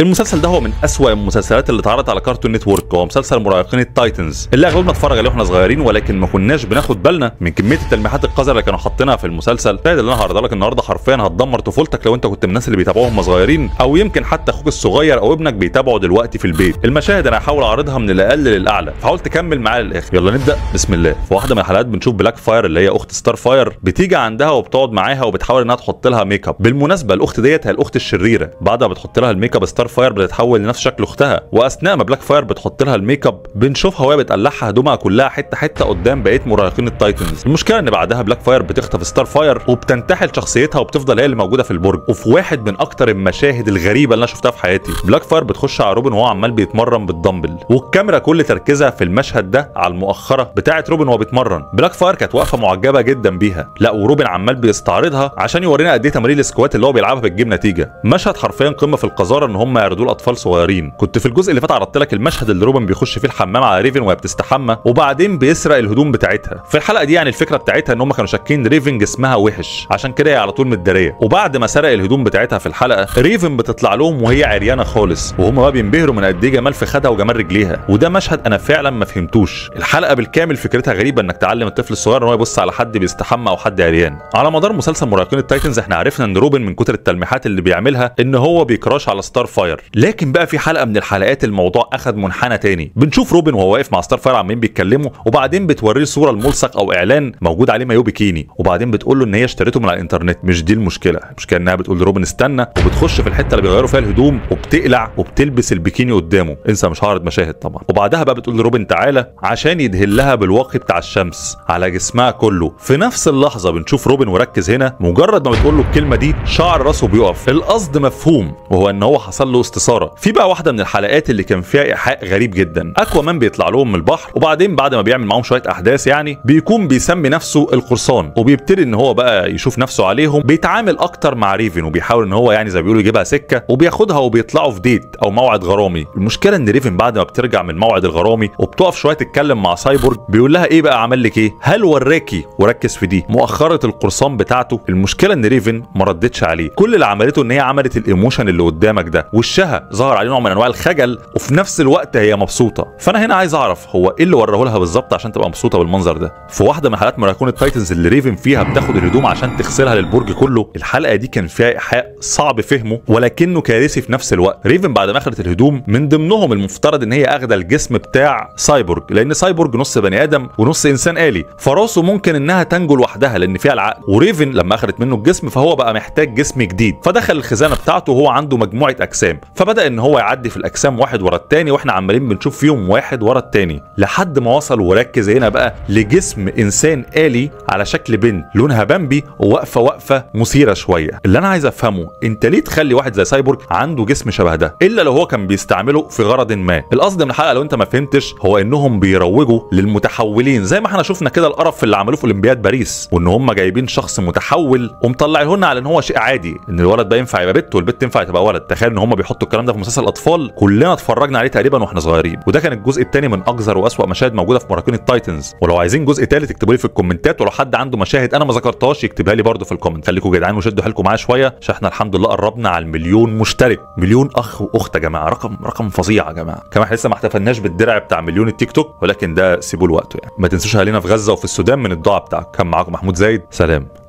المسلسل ده هو من أسوأ المسلسلات اللي اتعرضت على Cartoon Network هو مسلسل مراهقين التايتنز. اللي اغلبنا اتفرج عليه وإحنا صغيرين ولكن ما كناش بناخد بالنا من كمية التلميحات القذرة اللي كانوا حاطينها في المسلسل. المشاهد اللي أنا هعرضها لك النهارده حرفيا هتدمر طفولتك لو أنت كنت من الناس اللي بيتابعوهم صغيرين أو يمكن حتى أخوك الصغير أو ابنك بيتابعوا دلوقتي في البيت. المشاهد أنا هحاول أعرضها من الأقل للأعلى. فحاول تكمل معايا للآخر. يلا نبدأ. بسم الله. في واحدة من الحلقات بنشوف Blackfire اللي هي أخت Starfire بتيجي عندها وبتقعد معاها وبتحاول إنها تحط لها ميك اب بالمناسبة الأخت دية هي الأخت الشريرة. بعد ما بتحط لها ال makeup Starfire بتتحول لنفس شكل أختها وأثناء ما Blackfire بتحط لها الميك أب بنشوفها وهي بتقلعها هدومها كلها حتة حتة قدام بقية مراهقين التايتنز. المشكلة إن بعدها Blackfire بتخطف Starfire وبتنتحل شخصيتها وبتفضل هي اللي موجودة في البرج وفي واحد من أكتر المشاهد الغريبة اللي أنا شفتها في حياتي. Blackfire بتخش على روبن وهو عمال بيتمرن بالدمبل والكاميرا كل تركيزها في المشهد ده على المؤخرة بتاعه روبن وهو بيتمرن. Blackfire كانت واقفة معجبة جدا بيها. لا وروبن عمال بيستعرضها عشان يورينا قد إيه تمارين ال squat اللي هو بيلعبها بتجيب نتيجة. مشهد حرفيا قمة في القذارة إن هم يعرضوه لاطفال صغيرين. كنت في الجزء اللي فات عرضت لك المشهد اللي روبن بيخش فيه الحمام على ريفن وهي بتستحمى وبعدين بيسرق الهدوم بتاعتها. في الحلقة دي يعني الفكرة بتاعتها إن هم كانوا شاكين ريفن جسمها وحش. عشان كده هي على طول متدارية. وبعد ما سرق الهدوم بتاعتها في الحلقة ريفن بتطلع لهم وهي عريانة خالص. وهم بقى بينبهروا من قد إيه جمال فخدها وجمال رجليها. وده مشهد أنا فعلا ما فهمتوش. الحلقة بالكامل فكرتها غريبة إنك تعلم الطفل الصغير إن هو يبص على حد بيستحمى أو حد عريان. على مدار مسلسل مراهقين التايتنز إحنا عرفنا إن روبن من كتر التلميحات اللي بيعملها إن هو بي crush على Starfire لكن بقى في حلقة من الحلقات الموضوع اخد منحنى تاني. بنشوف روبن وهو واقف مع Starfire عمالين بيتكلموا وبعدين بتوريه صوره الملصق أو إعلان موجود عليه مايو بيكيني. وبعدين بتقول له إن هي اشتريته من على الإنترنت. مش دي المشكلة. المشكلة إنها بتقول لروبن استنى وبتخش في الحتة اللي بيغيروا فيها الهدوم وبتقلع وبتلبس البيكيني قدامه. انسى مش هعرض مشاهد طبعا. وبعدها بقى بتقول لروبن تعالى عشان يدهن لها بالواقي بتاع الشمس. على جسمها كله. في نفس اللحظة بنشوف روبن وركز هنا. مجرد ما بتقول له الكلمة دي شعر راسه بيقف. القصد مفهوم وهو إن هو حصل استثارة. في بقى واحدة من الحلقات اللي كان فيها إيحاء غريب جدا. Aquaman بيطلع لهم من البحر وبعدين بعد ما بيعمل معاهم شوية أحداث يعني بيكون بيسمي نفسه القرصان وبيبتدي إن هو بقى يشوف نفسه عليهم. بيتعامل أكتر مع ريفن وبيحاول إن هو يعني زي ما بيقولوا يجيبها سكة وبياخدها وبيطلعوا في date أو موعد غرامي. المشكلة إن ريفن بعد ما بترجع من موعد الغرامي وبتقف شوية تتكلم مع سايبورج بيقول لها إيه بقى عمل لك إيه؟ هل وراكي وركز في دي. مؤخرة القرصان بتاعته. المشكلة إن ريفن ما ردتش عليه. كل اللي عملته إن هي عملت ال emotion اللي قدامك ده وشها ظهر عليه نوع من أنواع الخجل وفي نفس الوقت هي مبسوطة. فأنا هنا عايز أعرف هو إيه اللي وراه لها بالظبط عشان تبقى مبسوطة بالمنظر ده؟ في واحدة من حلقات مراهقون التايتنز اللي ريفن فيها بتاخد الهدوم عشان تغسلها للبرج كله. الحلقة دي كان فيها إيحاء صعب فهمه ولكنه كارثي في نفس الوقت. ريفن بعد ما اخذت الهدوم من ضمنهم المفترض إن هي اخذه الجسم بتاع سايبورج لأن سايبورج نص بني آدم ونص إنسان آلي. فراسه ممكن إنها تنجو لوحدها لأن فيها العقل. وريفن لما اخذت منه الجسم فهو بقى محتاج جسم جديد. فدخل الخزانة بتاعته وهو عنده مجموعة أجسام. فبدأ إن هو يعدي في الاجسام واحد ورا التاني وإحنا عمالين بنشوف فيهم واحد ورا التاني لحد ما وصل وركز هنا بقى لجسم إنسان آلي على شكل بنت لونها بامبي وواقفة وقفه مثيرة شوية. اللي أنا عايز أفهمه أنت ليه تخلي واحد زي سايبورج عنده جسم شبه ده؟ إلا لو هو كان بيستعمله في غرض ما. القصد من الحلقة لو أنت ما فهمتش هو إنهم بيروجوا للمتحولين زي ما إحنا شفنا كده القرف اللي عملوه في أولمبياد باريس وإن هم جايبين شخص متحول ومطلعينه على إن هو شيء عادي إن الولد ده ينفع يبقى بنت والبنت تنفع تبقى ولد. تخيل إن هم بيحطوا الكلام ده في مسلسل أطفال كلنا اتفرجنا عليه تقريبا وإحنا صغيرين. وده كان الجزء الثاني من اقذر وأسوأ مشاهد موجودة في مراهقون التايتنز. ولو عايزين جزء ثالث اكتبوا لي في ال commentات ولو حد عنده مشاهد أنا ما ذكرتهاش يكتبها لي برده في ال comment. خليكم جدعان وشدوا حيلكم معايا شوية عشان إحنا الحمد لله قربنا على المليون مشترك. مليون أخ وأخت يا جماعة رقم رقم فظيع يا جماعة. كمان لسه ما احتفلناش بالدرع بتاع مليون التيك توك ولكن ده سيبوه لوقته يعني. ما تنسوش أهالينا في غزة وفي السودان من الدعاء بتاعك كان معاكم محمود زايد. سلام.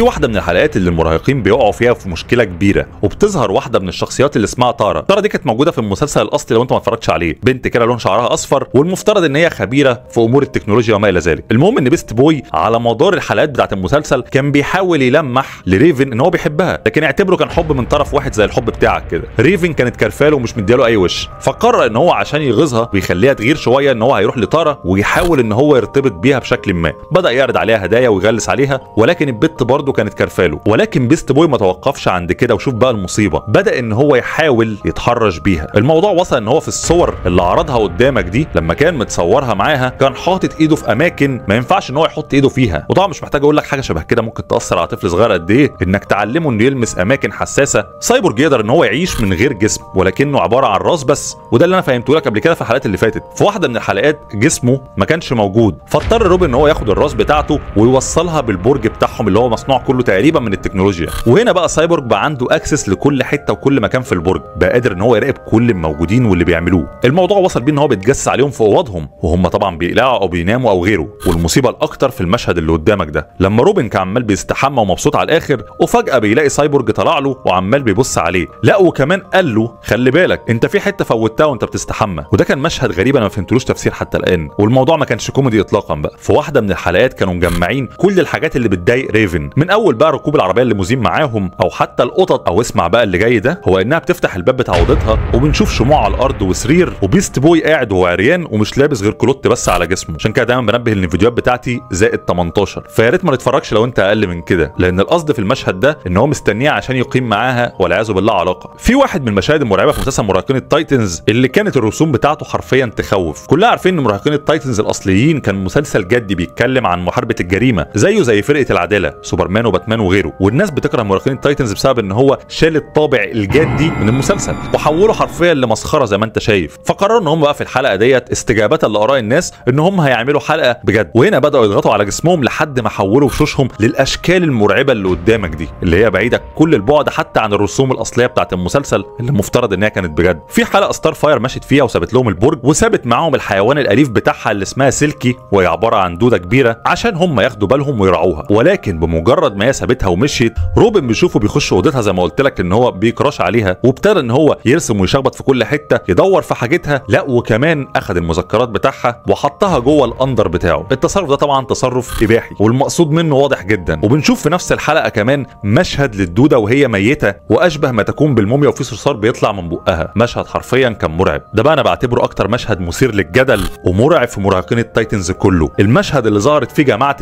في واحدة من الحلقات اللي المراهقين بيقعوا فيها في مشكلة كبيرة وبتظهر واحدة من الشخصيات اللي اسمها تارا تارا دي كانت موجودة في المسلسل الأصلي لو انت ما اتفرجتش عليه. بنت كده لون شعرها أصفر والمفترض إن هي خبيرة في أمور التكنولوجيا وما إلى ذلك. المهم إن بيست بوي على مدار الحلقات بتاعة المسلسل كان بيحاول يلمح لريفن إن هو بيحبها. لكن اعتبره كان حب من طرف واحد زي الحب بتاعك كده. ريفن كانت كرفاله ومش مدياله أي وش. فقرر إن هو عشان يغيظها ويخليها تغير شوية إن هو هيروح لتارا ويحاول إن هو يرتبط بيها بشكل ما. بدأ يعرض عليها هدايا ويغلس عليها ولكن البت برضه كانت كرفاله ولكن بيست بوي ما توقفش عند كده وشوف بقى المصيبة. بدأ إن هو يحاول يتحرش بيها. الموضوع وصل إن هو في الصور اللي عرضها قدامك دي لما كان متصورها معاها كان حاطط إيده في أماكن ما ينفعش إن هو يحط إيده فيها. وطبعا مش محتاج أقول لك حاجة شبه كده ممكن تأثر على طفل صغير قد إيه؟ إنك تعلمه إنه يلمس أماكن حساسة. سايبورج يقدر إن هو يعيش من غير جسم ولكنه عبارة عن راس بس. وده اللي أنا فهمته لك قبل كده في الحلقات اللي فاتت. في واحدة من الحلقات جسمه ما كانش موجود فاضطر روبن إن هو ياخد الراس بتاعته ويوصلها بالبرج بتاعهم اللي هو مصنوع المصنوع كله تقريبا من التكنولوجيا. وهنا بقى سايبورغ بقى عنده access لكل حتة وكل مكان في البرج بقى قادر إن هو يراقب كل الموجودين واللي بيعملوه. الموضوع وصل بيه إن هو بيتجسس عليهم في أوضهم وهم طبعا بيقلعوا أو بيناموا أو غيره. والمصيبة الأكتر في المشهد اللي قدامك ده لما روبن كان عمال بيستحمى ومبسوط على الآخر وفجأة بيلاقي سايبورج طلع له وعمال بيبص عليه. لا وكمان قال له خلي بالك أنت في حتة فوتها وأنت بتستحمى. وده كان مشهد غريب أنا ما فهمتلوش تفسير حتى الآن. والموضوع ما كانش كوميدي اطلاقا بقى. في واحدة من الحلقات كانوا مجمعين كل الحاجات اللي بتضايق ريفن. من أول بقى ركوب العربية الليموزين معاهم أو حتى القطط أو اسمع بقى اللي جاي ده هو إنها بتفتح الباب بتاع أوضتها وبنشوف شموع على الأرض وسرير وبيست بوي قاعد وهو عريان ومش لابس غير كلوت بس على جسمه. عشان كده دايما بنبه إن الفيديوهات بتاعتي زائد 18 فيا ريت ما تتفرجش لو أنت أقل من كده لأن القصد في المشهد ده إن هو مستنيها عشان يقيم معاها والعياذ بالله علاقة. في واحد من المشاهد المرعبه في مسلسل مراهقين التايتنز اللي كانت الرسوم بتاعته حرفيا تخوف. كلنا عارفين إن مراهقين التايتنز الأصليين كان مسلسل جدي بيتكلم عن محاربة الجريمة زيه زي فرقة العدالة سوبرمان وباتمان وغيره. والناس بتكره مراهقين التايتنز بسبب إن هو شال الطابع الجدي من المسلسل. وحوله حرفيا لمسخرة زي ما أنت شايف. فقرروا إن هم بقى في الحلقة ديت استجابة لآراء الناس إن هم هيعملوا حلقة بجد. وهنا بدأوا يضغطوا على جسمهم لحد ما حولوا وشوشهم للأشكال المرعبة اللي قدامك دي اللي هي بعيدة كل البعد حتى عن الرسوم الأصلية بتاعت المسلسل اللي المفترض انها كانت بجد. في حلقة ستار فاير مشت فيها وسابت لهم البرج وسابت معاهم الحيوان الأليف بتاعها اللي اسمها سلكي وهي عبارة عن دودة كبيرة عشان هم ياخدوا بالهم ويرعوها ولكن بمجرد ما هي سابتها ومشيت روبن بيشوفه بيخش أوضتها زي ما قلت لك إن هو بي crush عليها وابتدى إن هو يرسم ويشخبط في كل حتة يدور في حاجتها لا وكمان اخذ المذكرات بتاعها وحطها جوه ال under بتاعه. التصرف ده طبعا تصرف إباحي والمقصود منه واضح جدا. وبنشوف في نفس الحلقة كمان مشهد للدودة وهي ميتة وأشبه ما تكون بالموميا وفي صرصار بيطلع من بقها. مشهد حرفيا كان مرعب. ده بقى أنا بعتبره أكتر مشهد مثير للجدل ومرعب في مراهقين التايتنز كله. المشهد اللي ظهرت فيه جماعة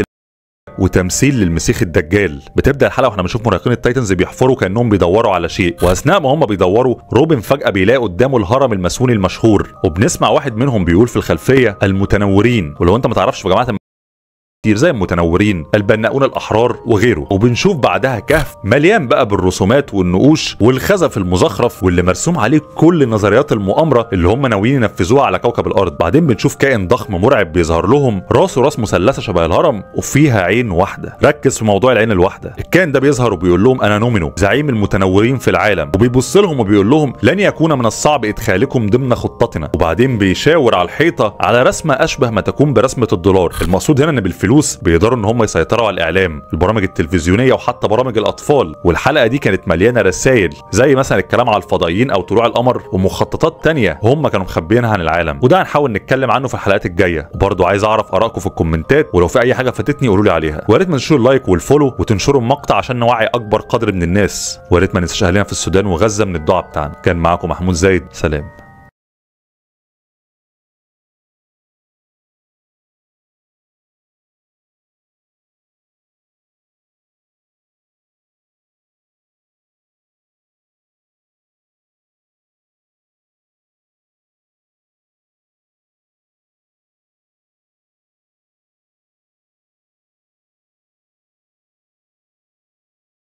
وتمثيل للمسيح الدجال. بتبدأ الحلقة وإحنا بنشوف مراهقين التايتنز بيحفروا كأنهم بيدوروا على شيء وأثناء ما هم بيدوروا روبن فجأة بيلاقي قدامه الهرم الماسوني المشهور. وبنسمع واحد منهم بيقول في الخلفية المتنورين. ولو أنت ما تعرفش يا جماعة كتير زي المتنورين البناؤون الأحرار وغيره. وبنشوف بعدها كهف مليان بقى بالرسومات والنقوش والخزف المزخرف واللي مرسوم عليه كل نظريات المؤامرة اللي هم ناويين ينفذوها على كوكب الأرض. بعدين بنشوف كائن ضخم مرعب بيظهر لهم راسه راس مثلثة شبه الهرم وفيها عين واحدة. ركز في موضوع العين الواحدة. الكائن ده بيظهر وبيقول لهم أنا نومينو زعيم المتنورين في العالم. وبيبص لهم وبيقول لهم لن يكون من الصعب إدخالكم ضمن خطتنا. وبعدين بيشاور على الحيطة على رسمة أشبه ما تكون برسمة الدولار. المقصود هنا إن بالفلوس بيقدروا إن هم يسيطروا على الإعلام البرامج التلفزيونية وحتى برامج الأطفال. والحلقة دي كانت مليانة رسائل زي مثلا الكلام على الفضائيين أو طلوع القمر ومخططات تانية هم كانوا مخبيينها عن العالم. وده هنحاول نتكلم عنه في الحلقات الجاية. وبرضه عايز أعرف آرائكم في الكومنتات ولو في أي حاجة فاتتني قولوا لي عليها. ويا ريت ما تنسوش ال like وال follow وتنشروا المقطع عشان نوعي أكبر قدر من الناس. ويا ريت ما ننساش أهلنا في السودان وغزة من الدعاء بتاعنا. كان معاكم محمود زايد سلام.